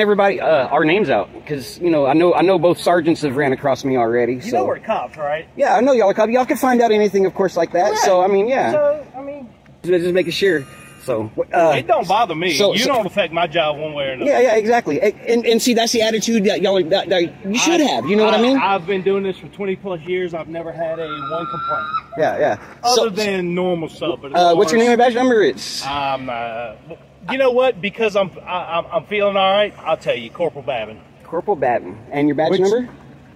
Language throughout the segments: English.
Everybody, uh, our names out because you know I know I know both sergeants have ran across me already. You so know we're cops, right? yeah, I know y'all are cop. Y'all can find out anything, of course, like that. So I mean, yeah, So I mean, just making sure. So uh, it don't bother me. so- you so- don't affect my job one way or another. yeah, yeah, exactly. And, and, and see, that's the attitude that y'all that, that you should have. You know what I mean? I've been doing this for 20 plus years. I've never had a one complaint, yeah, yeah. other So, than normal stuff. But uh, what's your name and badge number? It's I'm. Uh, you know what? Because I'm I, I'm I'm feeling all right. I'll tell you, Corporal Babin. Corporal Batten. And your badge Which- number?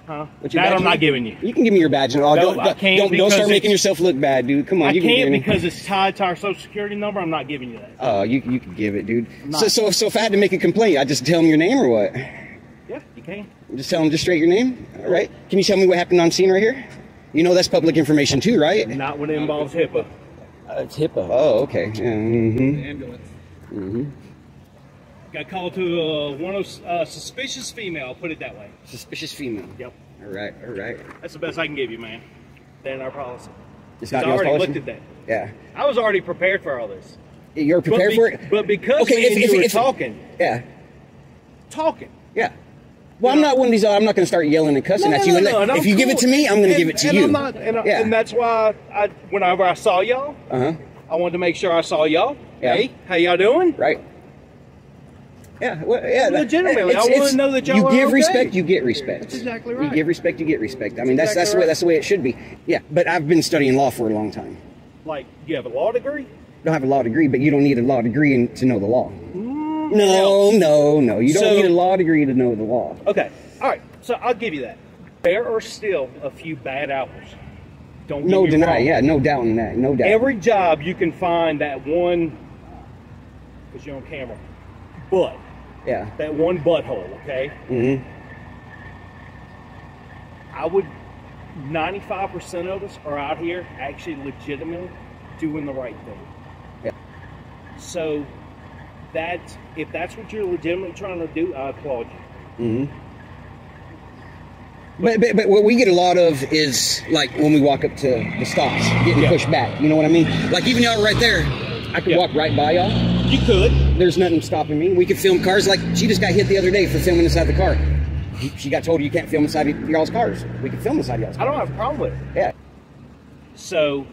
Huh? What's your that badge I'm not number? giving you. You can give me your badge number. Oh, No, don't, I don't, can't don't, don't because start making it's- yourself look bad, dude. Come on, I you can can't give me. because it's tied to our social security number. I'm not giving you that. Oh, you you can give it, dude. not. So, so so if I had to make a complaint, I just tell them your name or what? Yeah, you can. Just tell them just straight your name. All right. Can you tell me what happened on scene right here? You know that's public information too, right? Not when it involves HIPAA. Uh, it's HIPAA. Oh, okay. Yeah, mm-hmm. Got called to uh, one of uh, suspicious female. Put it that way. Suspicious female. Yep. All right. All right. That's the best I can give you, man. Than our policy. It's I not y'all's already policy? looked at that. Yeah. I was already prepared for all this. You're prepared be- for it. But because Okay, if- if- you were if- talking, Yeah. talking. Yeah. Well, I'm not one of these. I'm not going to start yelling and cussing at you. and and if I'm you give it to me, I'm going to give it to and you. I'm not, and, I- yeah. and that's why I, whenever I saw y'all, uh huh. I wanted to make sure I saw y'all. Yeah. Hey, how y'all doing? Right. Yeah, well, yeah. that- Legitimately, I wanna know that y'all you give okay. respect, you get respect. That's exactly right. You give respect, you get respect. I mean, that's exactly that's the way right. that's the way it should be. Yeah, but I've been studying law for a long time. Like, you have a law degree? don't have a law degree, but you don't need a law degree in, to know the law. Mm, no, no, no. You don't So- need a law degree to know the law. Okay. All right. So I'll give you that. There are still a few bad apples. Don't No deny. wrong. Yeah, no doubt in that. No doubt. Every job you can find that one, because you're on camera, but yeah. That one butthole, okay? hmm I would, 95% of us are out here actually legitimately doing the right thing. Yeah. So, that if that's what you're legitimately trying to do, I applaud you. hmm But, but but what we get a lot of is like when we walk up to the stops, getting Yeah. pushed back. You know what I mean? Like even y'all right there, I could Yeah. walk right by y'all. You could. There's nothing stopping me. We could film cars. Like she just got hit the other day for filming inside the car. She got told you can't film inside y'all's cars. We could film inside y'all's I don't have a problem with it. Yeah. So,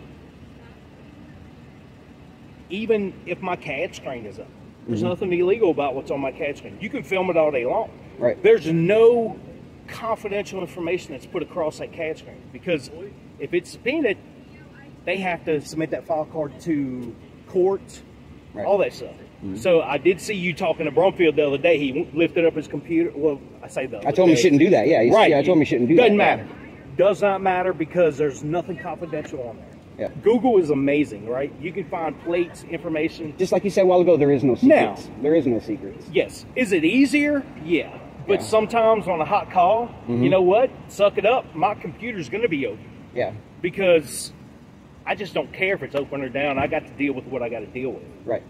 even if my CAD screen is up, there's Mm-hmm. nothing illegal about what's on my CAD screen. You can film it all day long. Right. There's no confidential information that's put across that CAD screen because if it's subpoenaed, they have to submit that file card to court, Right. all that stuff. Mm-hmm. So I did see you talking to Brumfield the other day. He lifted up his computer. Well, I say the. I told him he shouldn't do that. Yeah. Right. Yeah. I told him he shouldn't do that. Doesn't that. matter. Does not matter because there's nothing confidential on there. Yeah. Google is amazing, right? You can find plates, information. Just like you said a while ago, there is no Now- secrets. there is no secrets. Yes. Is it easier? Yeah. But Yeah. sometimes on a hot call, you mm-hmm. know what? Suck it up. My computer's going to be open Yeah. because I just don't care if it's open or down. I got to deal with what I got to deal with. Right.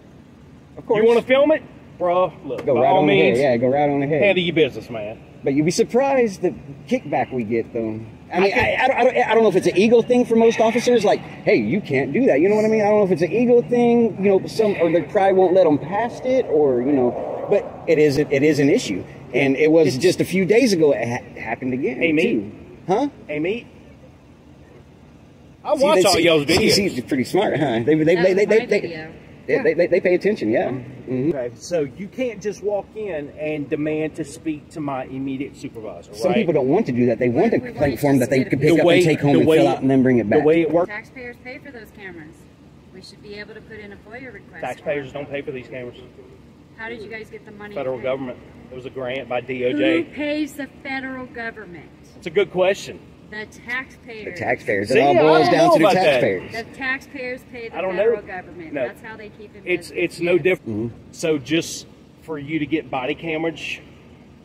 Of course. You want to film it? Bro, look, go right all on means, ahead. Yeah. Go right on ahead. handle your business, man. But you'd be surprised the kickback we get, though. I mean, I, I, don't, I, don't, I don't know if it's an ego thing for most officers. Like, hey, you can't do that. You know what I mean? I don't know if it's an ego thing. You know, some or they probably won't let them past it, or you know. But it is it is an issue, and it was just a few days ago. It ha- happened again. Hey, me? too. Huh? Hey, meet. I See, watch they- all y'all's see- videos. see, they're pretty smart, huh? They they they they, was they, they, they, they, they, they pay attention. Yeah. Mhm. Okay, so you can't just walk in and demand to speak to my immediate supervisor, Some right? people don't want to do that. They want a complaint form that they to could pick The up way- and take home the and way- fill out and then bring it back. The way it works, Taxpayers pay for those cameras. We should be able to put in a FOIA request. taxpayers don't pay for these cameras. How did you guys get the money? Federal paid? government. It was a grant by DOJ. Who pays the federal government? It's a good question. The taxpayers. The taxpayers. See, it all boils down to the about that. taxpayers. The taxpayers pay the I don't know. federal government. No. That's how they keep it. It's it's no different. Mm-hmm. So just for you to get body cameras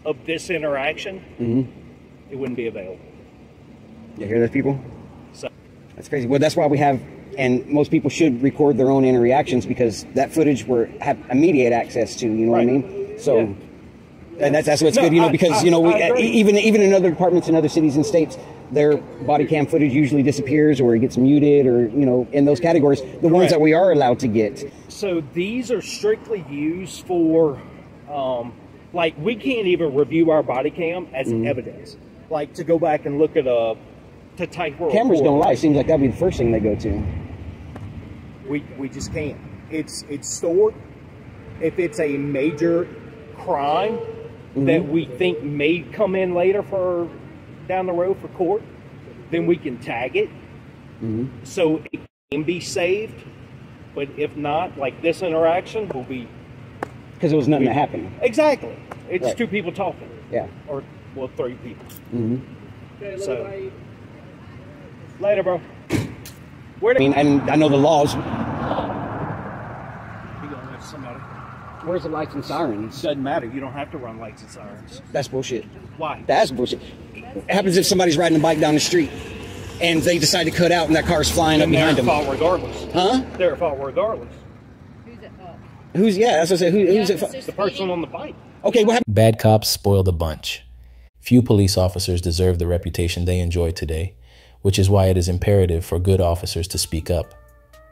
of this interaction, mm-hmm. it wouldn't be available. You hear those people? So That's crazy. Well, that's why we have, and most people should record their own interactions because that footage we're have immediate access to. You know what I mean? So, Yeah. And that's that's what's No, good. You know, I- because I- you know, we, even even in other departments in other cities and states, their body cam footage usually disappears or it gets muted or you know, in those categories, the ones that we are allowed to get. so these are strictly used for um, Like we can't even review our body cam as Mm-hmm. evidence. Like to go back and look at a to type Cameras don't lie. Seems like that'd be the first thing they go to. We we just can't. It's it's stored. If it's a major crime Mm-hmm. that we think may come in later for down the road for court, then we can tag it. Mm-hmm. So it can be saved. But if not, like this interaction will be Because it was nothing that happened. exactly. It's Right. two people talking, Yeah. or well, three people. Mm-hmm. So later, bro. Where I mean, and I know the laws. you gonna let somebody? Where's the lights and sirens? Doesn't matter. You don't have to run lights and sirens. That's bullshit. Why? That's bullshit. It happens if somebody's riding a bike down the street and they decide to cut out and that car's flying up And they're at fault regardless. Huh? They're at fault regardless. Who's at fault? Who's yeah? That's what I said. Who, who's it? officer's The person on the bike. Okay, what happened? Bad cops spoil the bunch. Few police officers deserve the reputation they enjoy today, which is why it is imperative for good officers to speak up,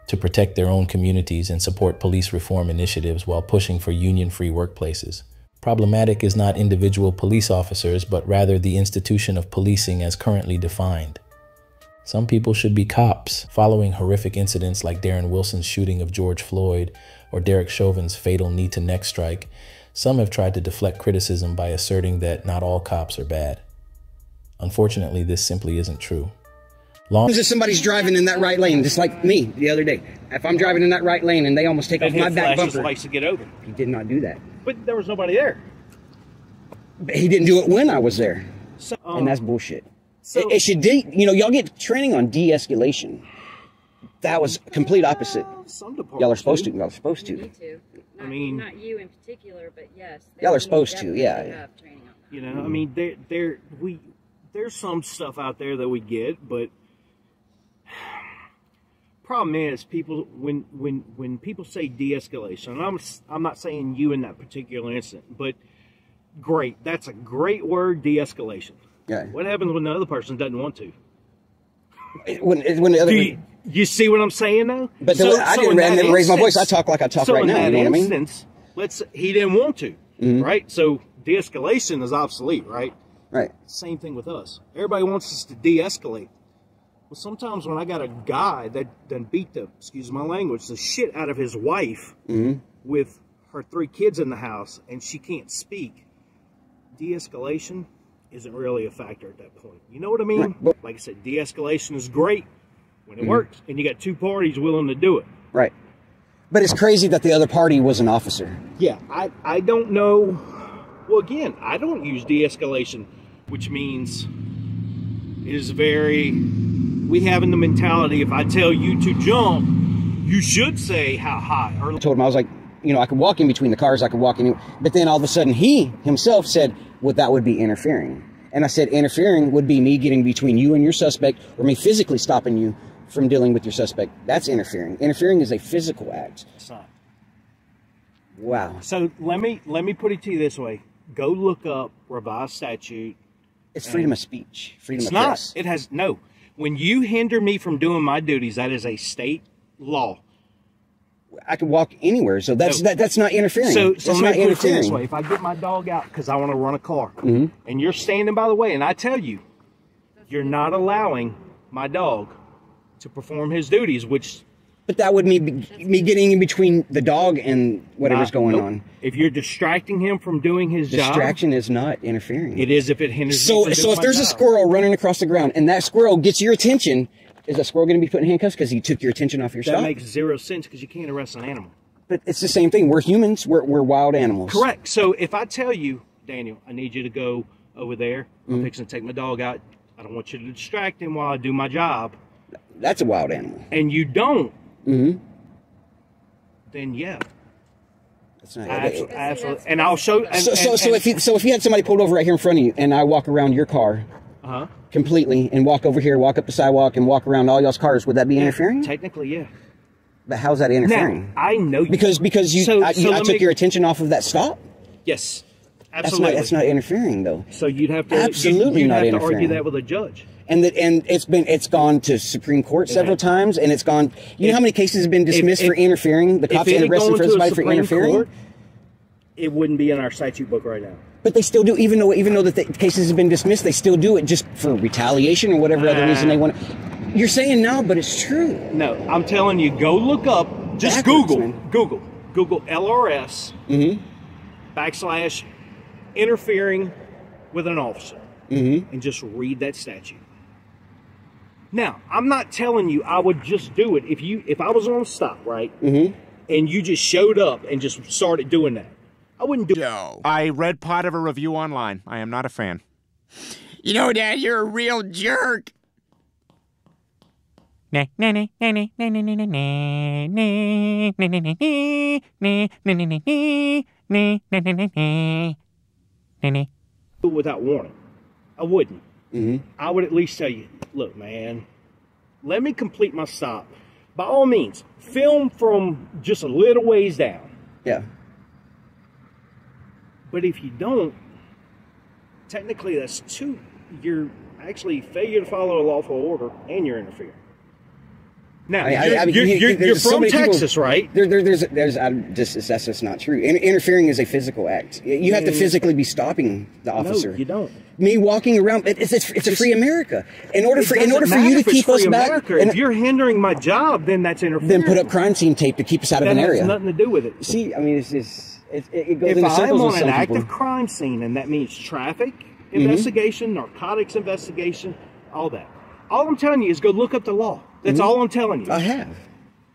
to protect their own communities and support police reform initiatives while pushing for union free workplaces. Problematic is not individual police officers, but rather the institution of policing as currently defined. Some people should be cops. Following horrific incidents like Darren Wilson's shooting of George Floyd or Derek Chauvin's fatal knee to neck strike, some have tried to deflect criticism by asserting that not all cops are bad. Unfortunately, this simply isn't true. Long As if somebody's driving in that right lane, just like me the other day. If I'm driving in that right lane and they almost take They off my back bumper, lights to get over. he did not do that. But there was nobody there. But he didn't do it when I was there, So, um, and that's bullshit. so it, it should de- you know y'all get training on de-escalation. That was complete opposite. some Y'all are supposed to. do. Y'all are supposed to. Me too. Not, mean- not you in particular, but yes. Y'all are supposed to, definitely yeah. Have training on. You know, I mean, there, there, we, there's some stuff out there that we get, but problem is, people when when when people say de-escalation, and I'm I'm not saying you in that particular incident, but great, that's a great word, de-escalation. Yeah. What happens when the other person doesn't want to? When, when the other, Do you, you see what I'm saying now? but the, I in didn't I that raise my voice. I talk like I talk so right in now. that You know what I mean? Mm-hmm. instance, let's he didn't want to, right? So de-escalation is obsolete, right? Right. Same thing with us. Everybody wants us to de-escalate. Well, sometimes when I got a guy that then beat the, excuse my language, the shit out of his wife Mm-hmm. with her three kids in the house and she can't speak, de-escalation isn't really a factor at that point. You know what I mean? Right, like I said, de-escalation is great when it works and you got two parties willing to do it. Right. But it's crazy that the other party was an officer. Yeah, I, I don't know. Well, again, I don't use de escalation, which means it is very. We have in the mentality if I tell you to jump, you should say how high. Or I told him I was like, you know, I could walk in between the cars. I could walk in, but then all of a sudden he himself said, "Well, that would be interfering." And I said, "Interfering would be me getting between you and your suspect, or me physically stopping you from dealing with your suspect. That's interfering. Interfering is a physical act." Wow. So let me let me put it to you this way: Go look up revised statute. It's freedom of speech, freedom It's of not. press. It has no. When you hinder me from doing my duties, that is a state law. I could walk anywhere, so that's that, that's not interfering. So, that's so not put it interfering. this way: if I get my dog out because I want to run a car, Mm-hmm. and you're standing by the way, and I tell you, you're not allowing my dog to perform his duties, which But that would me me getting in between the dog and whatever's not- going nope. on. If you're distracting him from doing his job, Distraction is not interfering. it is if it hinders. me So, from so doing if my there's a job. squirrel running across the ground and that squirrel gets your attention, is that squirrel going to be put in handcuffs because he took your attention off your that makes zero sense because you can't arrest an animal. but it's the same thing. We're humans. We're, we're wild animals. Correct. So if I tell you, Daniel, I need you to go over there. Mm-hmm. I'm fixing to take my dog out. I don't want you to distract him while I do my job. That's a wild animal. And you don't. Mm-hmm. Then yeah, That's not. absolutely. absolutely. And I'll show. And, so, so, and- so if you, so if you had somebody pulled over right here in front of you, and I walk around your car uh-huh. completely, and walk over here, walk up the sidewalk, and walk around all y'all's cars, would that be interfering? Technically, yeah. But how's that interfering? Now I know you, because because you, So- I, so I took me- your attention off of that stop. yes, That's absolutely. not that's not interfering though. so you'd have to Absolutely you'd, you'd not have to argue that with a judge. and that and it's been it's gone to Supreme Court several has. times, and it's gone. You know how many cases have been dismissed if- for interfering? The cops it had arrested for somebody for interfering. Court, it wouldn't be in our statute book right now. But they still do, even though even though the th- cases have been dismissed, they still do it just for retaliation or whatever other reason they want. You're saying no, but it's true. No, I'm telling you, go look up, just Backwards, Google, man. Google, Google LRS Mm-hmm. backslash interfering with an officer, Mm-hmm. and just read that statute. Now, I'm not telling you I would just do it if you if I was on a stop right, Mm-hmm. and you just showed up and just started doing that. I wouldn't do it. I read part of a review online. I am not a fan. You know, Dad, you're a real jerk. Do it without warning. I wouldn't. Mhm. I would at least tell you, look, man, let me complete my stop. By all means, film from just a little ways down. Yeah. But if you don't, technically that's two. You're actually failure to follow a lawful order and you're interfering. Now, I- you're, I mean, you're, you- you're, you're so from people- Texas, right? There, there, there's, there's, I just, that's just not true. In, interfering is a physical act. You have to Mm. physically be stopping the officer. No, you don't. Me walking around, it- it's, it's, it's a free America. In order for, in order for you to keep us free back, America. and if you're hindering my job, then that's interfering. then put up crime scene tape to keep us out of an area. that has nothing to do with it. See, I mean, it's just, it, it, it goes if into I'm on an active people. crime scene, and that means traffic Mm-hmm. investigation, narcotics investigation, all that. All I'm telling you is go look up the law. That's Mhm. all I'm telling you. I have.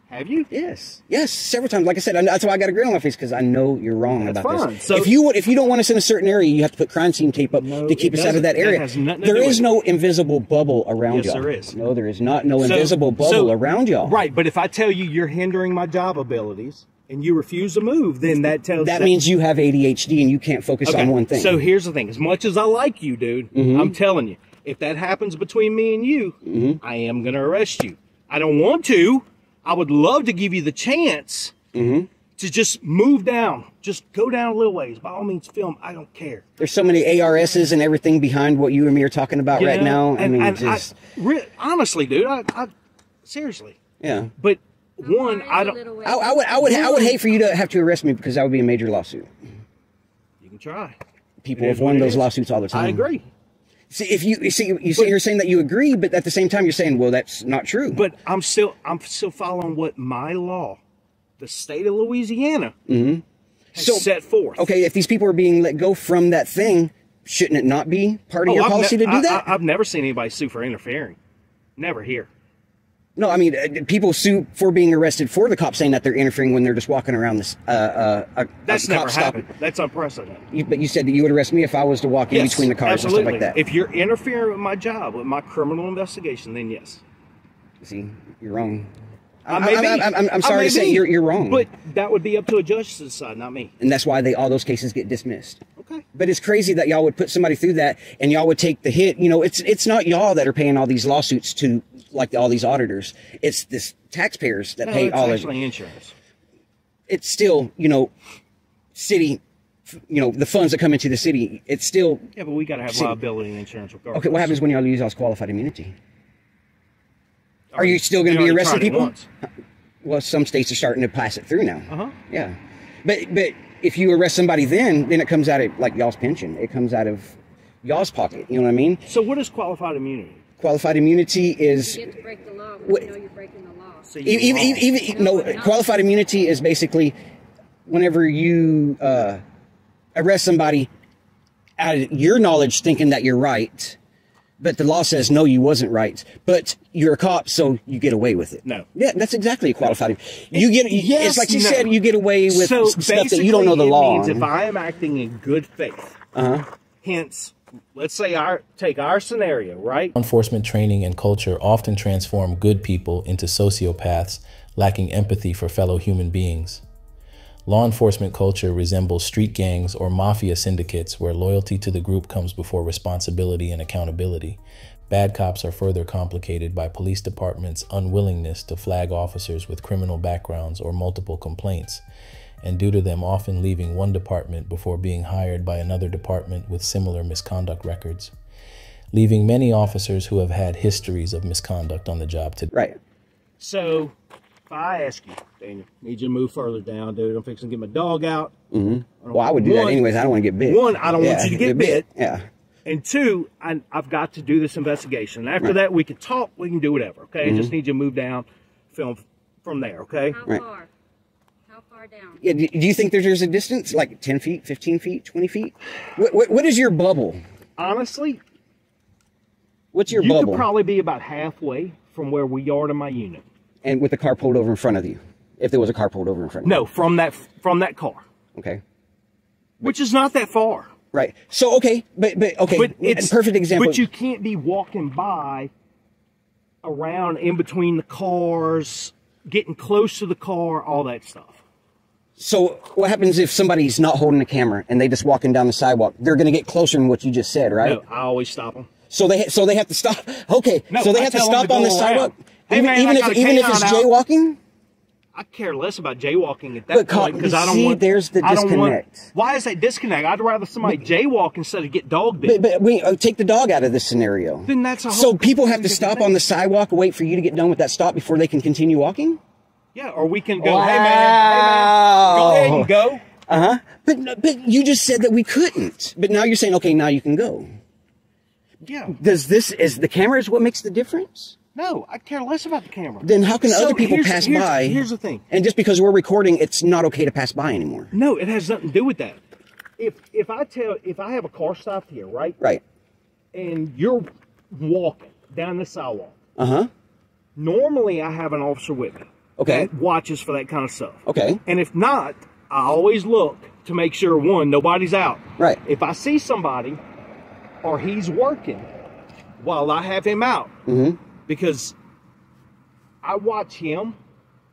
have you? Yes, yes, several times. Like I said, I, that's why I got a grin on my face because I know you're wrong That's about fine. this. So- if you if you don't want us in a certain area, you have to put crime scene tape up No, to keep us out of that. That area. to do is no invisible bubble around Yes, y'all. there is. No, there is not no So- invisible bubble so- around y'all. Right, but if I tell you you're hindering my job abilities and you refuse to move, then that tells That means you have ADHD and you can't focus Okay, on one thing. So here's the thing: as much as I like you, dude, Mhm. I'm telling you, if that happens between me and you, Mm-hmm. I am going to arrest you. I don't want to. I would love to give you the chance Mm-hmm. to just move down, just go down a little ways. By all means, film. I don't care. There's so many ARSs and everything behind what you and me are talking about You right know? now. I And- mean, and just re- honestly, dude, I, I seriously. yeah. But one, I don't. I, I would, I would, I would hate for you to have to arrest me because that would be a major lawsuit. You can try. People have won those lawsuits all the time. I agree. See, if you you see, you see, you're saying that you agree, but at the same time, you're saying, well, that's not true. But I'm still, I'm still following what my law, the state of Louisiana, Mhm. has So- set forth. okay, if these people are being let go from that thing, shouldn't it not be part of Oh, your I've policy ne- to do I- that? I, have never seen anybody sue for interfering. Never here. No, I mean, uh, people sue for being arrested for the cops saying that they're interfering when they're just walking around this. Uh, uh, a, That's a never cop stop. happened. That's unprecedented. You, but you said that you would arrest me if I was to walk in Yes, between the cars absolutely. and stuff like that. If you're interfering with my job, with my criminal investigation, then yes. See, you're wrong. I I'm, may I'm, be. I'm, I'm, I'm sorry to say be. you're, you're wrong. But that would be up to a judge to decide, not me. and that's why they all those cases get dismissed. Okay. But it's crazy that y'all would put somebody through that and y'all would take the hit. You know, it's it's not y'all that are paying all these lawsuits to like all these auditors. It's this taxpayers that No, pay it's all of actually insurance. It's still, you know, city, you know, the funds that come into the city. It's still Yeah, but we got to have See- liability insurance regardless. okay. What happens when y'all lose y'all's qualified immunity? Are you still going to be already arresting people? once. Well, some states are starting to pass it through now. Uh-huh. Yeah, but but if you arrest somebody then, then it comes out of like y'all's pension. It comes out of y'all's pocket. You know what I mean? So what is qualified immunity? Qualified immunity is You get to break the law when What- you know you're breaking the law. So you're even, wrong. even, even no qualified immunity is basically whenever you uh, arrest somebody out of your knowledge, thinking that you're right, but the law says no, you wasn't right, but you're a cop, so you get away with it. No. Yeah, that's exactly a qualified. You get Yes, it's like you no. said, you get away with so stuff that you don't know the basically, law. It means on. if I am acting in good faith, uh-huh. hence, let's say our take our scenario, right? Law enforcement training and culture often transform good people into sociopaths lacking empathy for fellow human beings. Law enforcement culture resembles street gangs or mafia syndicates where loyalty to the group comes before responsibility and accountability. Bad cops are further complicated by police departments' unwillingness to flag officers with criminal backgrounds or multiple complaints, and due to them often leaving one department before being hired by another department with similar misconduct records leaving many officers who have had histories of misconduct on the job today. Right. So, if I ask you, Daniel, need you to move further down, dude. I'm fixing to get my dog out. Mm-hmm. I. Well, I would do that anyways. I don't want to get bit. One, I don't want you to get bit. Yeah. And two, I, I've got to do this investigation. After Right. that, we can talk. We can do whatever. Okay. I just Mm-hmm. need you to move down, film from there. Okay. How Right. far? How far down? Yeah. Do, do you think there's, there's a distance like 10 feet, 15 feet, 20 feet? What, what, what is your bubble? Honestly, What's your you bubble? could probably be about halfway from where we are to my unit. And with the car pulled over in front of you, if there was a car pulled over in front of you. No, from that from that car, Okay. which is not that far. Right. So okay, but but okay, But it's perfect example. But you can't be walking by around in between the cars, getting close to the car, all that stuff. so what happens if somebody's not holding a camera and they just walking down the sidewalk? They're going to get closer than what you just said, right? No, I always stop them. So they so they have to stop. Okay, No, so they I have to stop to on the sidewalk, around. Hey, even, man, even if even if it's out. jaywalking. I care less about jaywalking at that But, point because I don't see, want. there's the don't want- disconnect. why is that disconnect? I'd rather somebody jaywalk instead of get dog bit. But, but we uh, take the dog out of this scenario. Then that's a so people have to stop on the sidewalk, wait for you to get done with that stop before they can continue walking. yeah, or we can go. Hey man, hey man, go ahead and go. Uh huh. But but you just said that we couldn't. But now you're saying okay, now you can go. Yeah. Does this is the camera is what makes the difference? No, I care less about the camera. Then how can So other people here's- pass here's- by? Here's the thing. And just because we're recording, it's not okay to pass by anymore. No, it has nothing to do with that. If if I tell if I have a car stopped here, right, Right. and you're walking down the sidewalk, Uh huh. normally I have an officer with me. Okay. That watches for that kind of stuff. Okay. And if not, I always look to make sure one, nobody's out. Right. If I see somebody or he's working while I have him out, Mm-hmm. Because I watch him,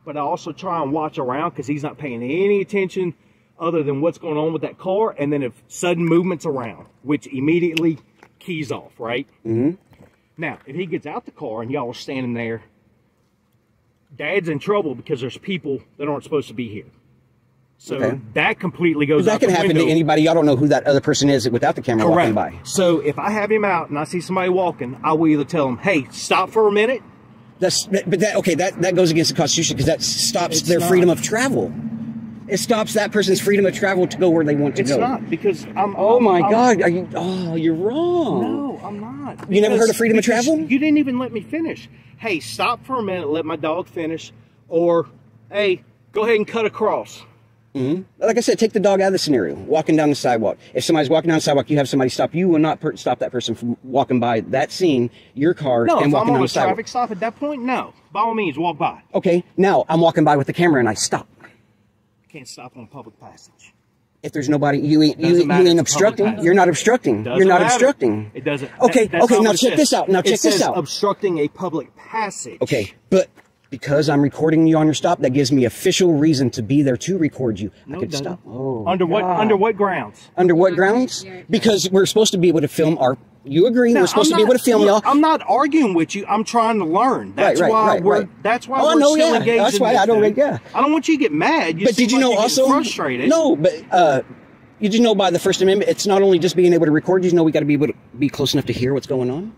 but I also try and watch around because he's not paying any attention other than what's going on with that car. And then if sudden movements around, which immediately keys off, right? Mm-hmm. Now, if he gets out the car and y'all are standing there, Dad's in trouble because there's people that aren't supposed to be here. So Okay. that completely goes That can happen window. to anybody. Y'all don't know who that other person is without the camera walking Correct. by. So if I have him out and I see somebody walking, I will either tell him, "Hey, stop for a minute." That's but that okay. That that goes against the Constitution because that stops It's their not. freedom of travel. It stops that person's freedom of travel to go where they want to It's go. It's not because I'm. Oh I'm- my I'm- God! Are you? Oh, you're wrong. No, I'm not. You never heard of freedom of travel? You didn't even let me finish. Hey, stop for a minute. Let my dog finish. Or, hey, go ahead and cut across. Mm-hmm. Like I said, take the dog out of the scenario. Walking down the sidewalk. If somebody's walking down the sidewalk, you have somebody stop. You will not per- stop that person from walking by that scene, your car, No, and walking down the sidewalk. traffic stop at that point, no. By all means, walk by. Okay, now I'm walking by with the camera and I stop. I Can't stop on public passage. If there's nobody, you ain't you, you ain't It's a public obstructing. You're not obstructing. You're not matter. obstructing. It doesn't. Okay, that- okay. Now check this out. Now check this out. Obstructing a public passage. Okay, but because I'm recording you on your stop, that gives me official reason to be there to record you. No, I could stop. Oh, under what? Under what grounds? Under what grounds? Because we're supposed to be able to film our. You agree? Now, we're supposed I'm to be not- able to film y'all. I'm not arguing with you. I'm trying to learn. That's right, why right, we're. right. That's why Oh, we're know, still yeah. engaged. That's why I don't- dude. yeah. I don't want you to get mad. You but did you like know also? frustrated? No, but uh, you did know by the First Amendment, it's not only just being able to record. You know, we got to be able to be close enough to hear what's going on.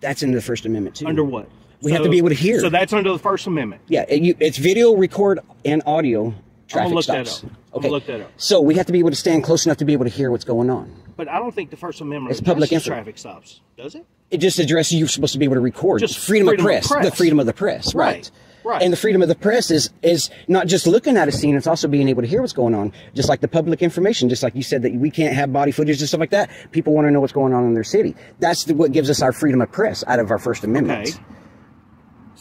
That's in the First Amendment too. Under what? We have to be able to hear. So that's under the First Amendment. Yeah, it, you, it's video, record, and audio. Traffic look that stops. up. I'm gonna look that up. So we have to be able to stand close enough to be able to hear what's going on. But I don't think the First Amendment It's public traffic stops. Does it? It just addresses you're supposed to be able to record. Just freedom, freedom of, of press, press. The freedom of the press. Right, Right. right. And the freedom of the press is is not just looking at a scene, it's also being able to hear what's going on. Just like the public information, just like you said that we can't have body footage and stuff like that. People want to know what's going on in their city. That's the, what gives us our freedom of press out of our First Amendment. Okay.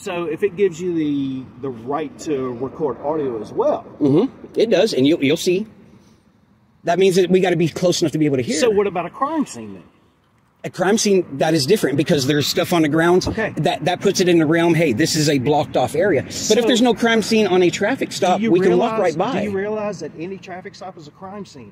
So if it gives you the the right to record audio as well, mm-hmm. It does, and you'll, you'll see. That means that we got to be close enough to be able to hear. so what about a crime scene then? a crime scene that is different because there's stuff on the ground Okay. that that puts it in the realm hey this is a blocked off area but So- if there's no crime scene on a traffic stop you we can walk right by Do you realize that any traffic stop is a crime scene?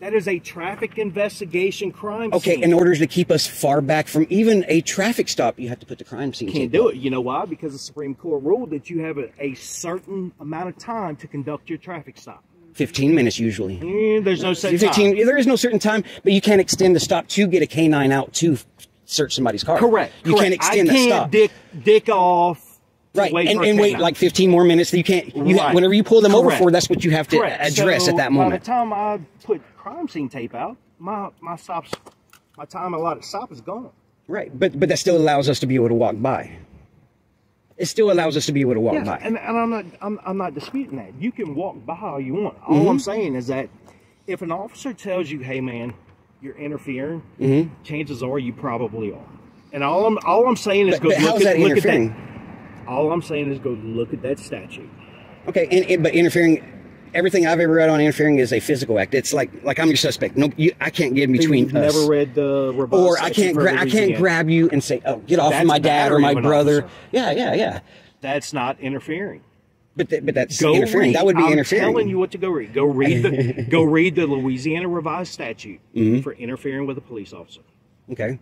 That is a traffic investigation crime scene. okay scene. in order to keep us far back from even a traffic stop you have to put the crime scene You can't do it. You know why? Because the Supreme Court ruled that you have a, a certain amount of time to conduct your traffic stop. 15 minutes usually And there's no set 15 time. there is no certain time but you can't extend the stop to get a canine out to search somebody's car Correct. you correct. can't extend I that can't stop dick dick off Right, wait and, and wait like 15 more minutes. You can't. You ha- Right. whenever you pull them over for, that's what you have to Correct. address So at that moment. By the time I put crime scene tape out, my my stops, my time allotted stop is gone. Right, but but that still allows us to be able to walk by. It still allows us to be able to walk Yeah, by. and, and I'm not I'm, I'm not disputing that. You can walk by all you want. All Mm-hmm. I'm saying is that if an officer tells you, "Hey, man, you're interfering," Mm-hmm. chances are you probably are. And all I'm all I'm saying is but, go but look at look at that. All I'm saying is go look at that statute. Okay, and, and- but interfering. Everything I've ever read on interfering is a physical act. It's like like I'm your suspect. No, you, I can't get in between You've us. never read the or I can't gra- I can't grab you and say, "Oh, get off That's of my dad or my brother." officer. Yeah, yeah, yeah. That's not interfering. But th- but that's Go interfering. read. That would be I'm interfering. telling you what to go read. Go read the go read the Louisiana revised statute Mm-hmm. for interfering with a police officer. Okay.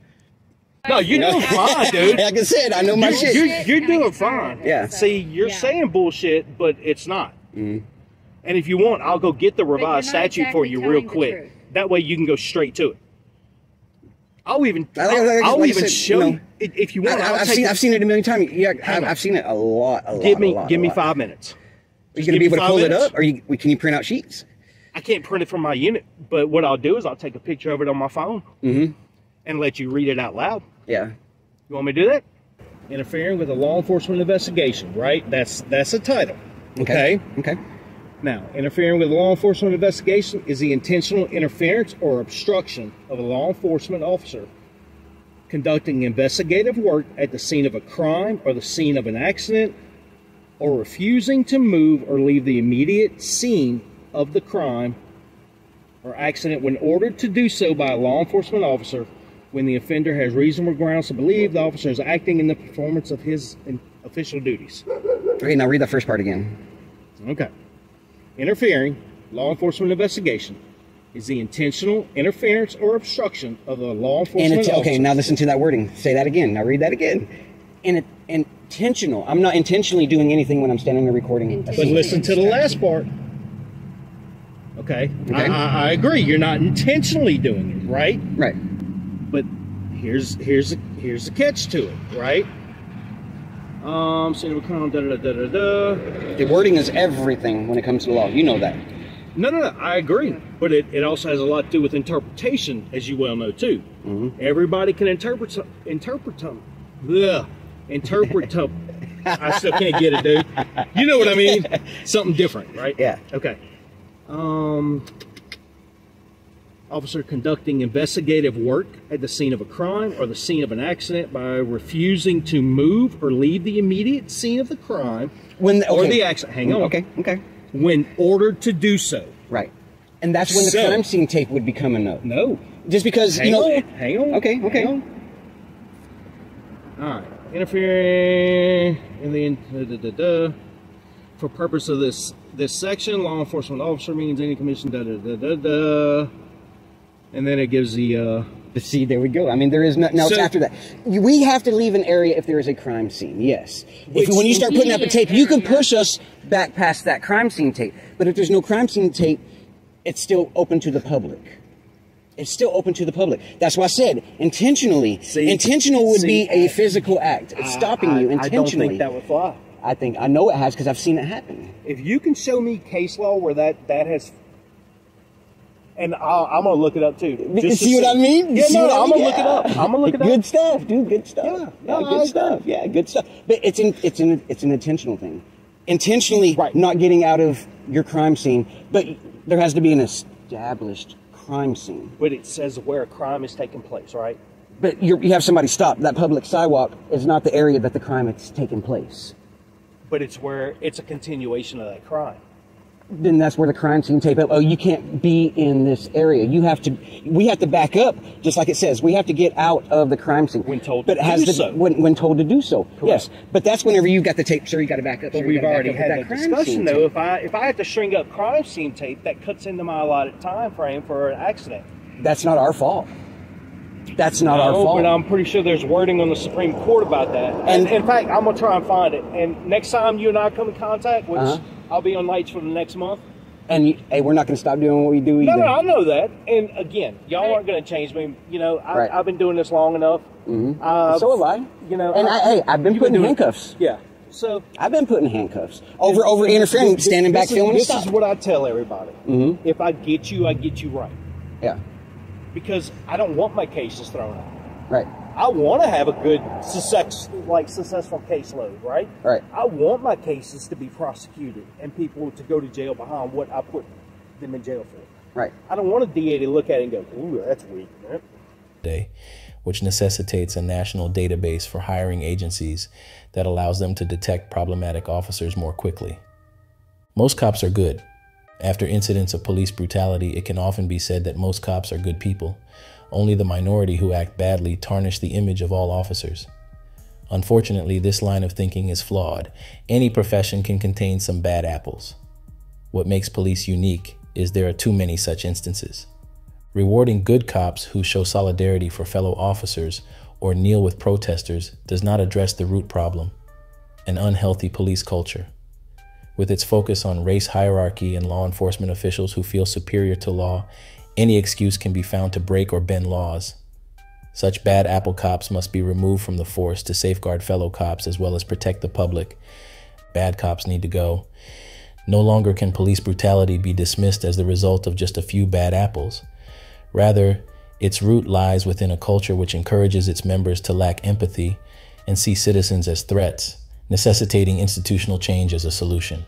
No, you're doing fine, dude. like I said, I know my You're, shit. you're, you're doing fine. Yeah. See, you're saying bullshit, but it's not. Mm-hmm. And if you want, I'll go get the revised you're not statute for exactly you real telling the quick. truth. That way you can go straight to it. I'll even I- like- I'll, like- I'll like I even said, show you know, you if- if you want. I, I'll have take seen a- I've seen it a million times. Yeah, I've, on. I've seen it a lot. A lot. give a me lot, give a me lot. five minutes. Are you Just gonna give be me able to five pull it up, or you, we- can you print out sheets? I can't print it from my unit, but what I'll do is I'll take a picture of it on my phone mm-hmm. and let you read it out loud. Yeah. You want me to do that? Interfering with a law enforcement investigation, right? That's that's a title. Okay. Okay. Now, interfering with a law enforcement investigation is the intentional interference or obstruction of a law enforcement officer conducting investigative work at the scene of a crime or the scene of an accident or refusing to move or leave the immediate scene of the crime or accident when ordered to do so by a law enforcement officer when the offender has reasonable grounds to believe the officer is acting in the performance of his official duties. Okay. Now read that first part again. Okay. Interfering, law enforcement investigation, is the intentional interference or obstruction of a law enforcement it's, okay. Now listen to that wording. Say that again. Now read that again. And it, intentional. I'm not intentionally doing anything when I'm standing there recording. But listen to the last part. Okay. Okay. I, I, I agree. You're not intentionally doing it, right? Right. But here's here's here's the catch to it, right? Um, scene of da da da da da. The wording is everything when it comes to law. You know that. No, no, no. I agree, but it, it also has a lot to do with interpretation, as you well know too. Mm-hmm. Everybody can interpret interpret them. Ugh, interpret them. I still can't get it, dude. You know what I mean? Something different, right? Yeah. Okay. Um, officer conducting investigative work at the scene of a crime or the scene of an accident by refusing to move or leave the immediate scene of the crime When or okay. the accident. Hang on. Okay. Okay. When ordered to do so. Right. And that's when the So- crime scene tape would become a no. No. Just because Hang you know. on. Hang on. Okay, okay. On. All right. Interfering in the da, da, da. for purpose of this this section, law enforcement officer means any commission da da da da da. And then it gives the uh, See, there we go. I mean, there is nothing else So- after that. We have to leave an area if there is a crime scene. Yes. If when you start putting up a tape, you can push us back past that crime scene tape. But if there's no crime scene tape, it's still open to the public. It's still open to the public. That's why I said intentionally. See? intentional would See? be a physical act. It's stopping you I, I don't intentionally. think that would fly. I think I know it has because I've seen it happen. If you can show me case law where that that has, and I'll, I'm gonna look it up too. Just to see what I mean? Yeah, see no, what I I'm mean? gonna look it up. I'm gonna look it Good up. stuff, dude. Good stuff. Yeah, Yeah, no, I good agree. stuff. Yeah, good stuff. But it's in, it's in, it's an intentional thing. Intentionally Right. not getting out of your crime scene, but there has to be an established crime scene. But it says where a crime is taking place, right? But you're, you have somebody stop. That public sidewalk is not the area that the crime has taken place. But it's where it's a continuation of that crime. Then that's where the crime scene tape up. Oh, you can't be in this area. You have to. We have to back up, just like it says. We have to get out of the crime scene When told but to has do to, so. When, when told to do so. Yes, but that's whenever you've got the tape. Sir, you got to back up. But sir, we've already had that that discussion though. tape. If I if I have to string up crime scene tape, that cuts into my allotted time frame for an accident. That's not our fault. That's not our fault. but I'm pretty sure there's wording on the Supreme Court about that. And, And- in fact, I'm gonna try and find it. And next time you and I come in contact, which Uh-huh. I'll be on nights for the next month. and you, hey, we're not going to stop doing what we do No, either. no, I know that. And again, y'all aren't gonna change me. You know, I, Right. I've been doing this long enough. Mm-hmm. Uh, so have I. You know, and I, hey, I've been you've put in doing- handcuffs. Yeah. So I've been putting handcuffs over over interfering, This- standing back this is- filming This stop. is what I tell everybody. Mhm. If I get you, I get you right. yeah, Because I don't want my cases thrown out. right, I want to have a good success, like successful caseload, right? right. I want my cases to be prosecuted and people to go to jail behind what I put them in jail for. Right. I don't want a DA to look at it and go, "Ooh, that's weak." Man. Day, which necessitates a national database for hiring agencies that allows them to detect problematic officers more quickly. Most cops are good. After incidents of police brutality, it can often be said that most cops are good people. Only the minority who act badly tarnish the image of all officers. Unfortunately, this line of thinking is flawed. Any profession can contain some bad apples. What makes police unique is there are too many such instances. Rewarding good cops who show solidarity for fellow officers or kneel with protesters does not address the root problem an unhealthy police culture. With its focus on race hierarchy and law enforcement officials who feel superior to law, any excuse can be found to break or bend laws. Such bad apple cops must be removed from the force to safeguard fellow cops as well as protect the public. Bad cops need to go. No longer can police brutality be dismissed as the result of just a few bad apples. Rather, its root lies within a culture which encourages its members to lack empathy and see citizens as threats, necessitating institutional change as a solution.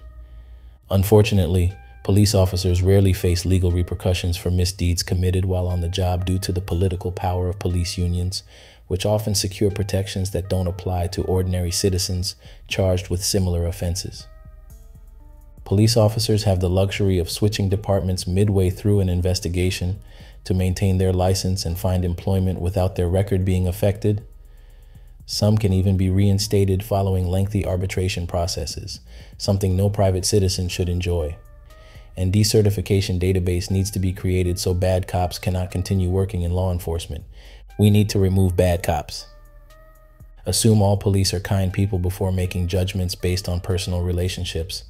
Unfortunately, police officers rarely face legal repercussions for misdeeds committed while on the job due to the political power of police unions, which often secure protections that don't apply to ordinary citizens charged with similar offenses. Police officers have the luxury of switching departments midway through an investigation to maintain their license and find employment without their record being affected. Some can even be reinstated following lengthy arbitration processes, something no private citizen should enjoy. And decertification database needs to be created so bad cops cannot continue working in law enforcement. We need to remove bad cops. Assume all police are kind people before making judgments based on personal relationships.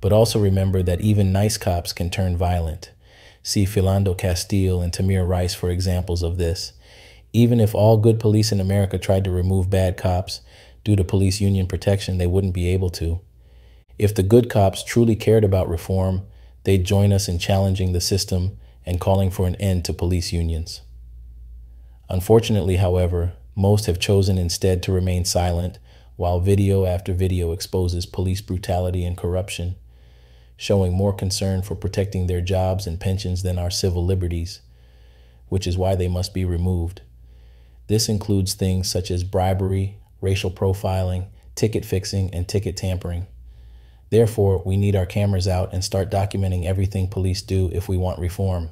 But also remember that even nice cops can turn violent. See Philando Castile and Tamir Rice for examples of this. Even if all good police in America tried to remove bad cops, due to police union protection, they wouldn't be able to. If the good cops truly cared about reform, they'd join us in challenging the system and calling for an end to police unions. Unfortunately, however, most have chosen instead to remain silent while video after video exposes police brutality and corruption, showing more concern for protecting their jobs and pensions than our civil liberties, which is why they must be removed. This includes things such as bribery, racial profiling, ticket fixing, and ticket tampering. Therefore, we need our cameras out and start documenting everything police do if we want reform.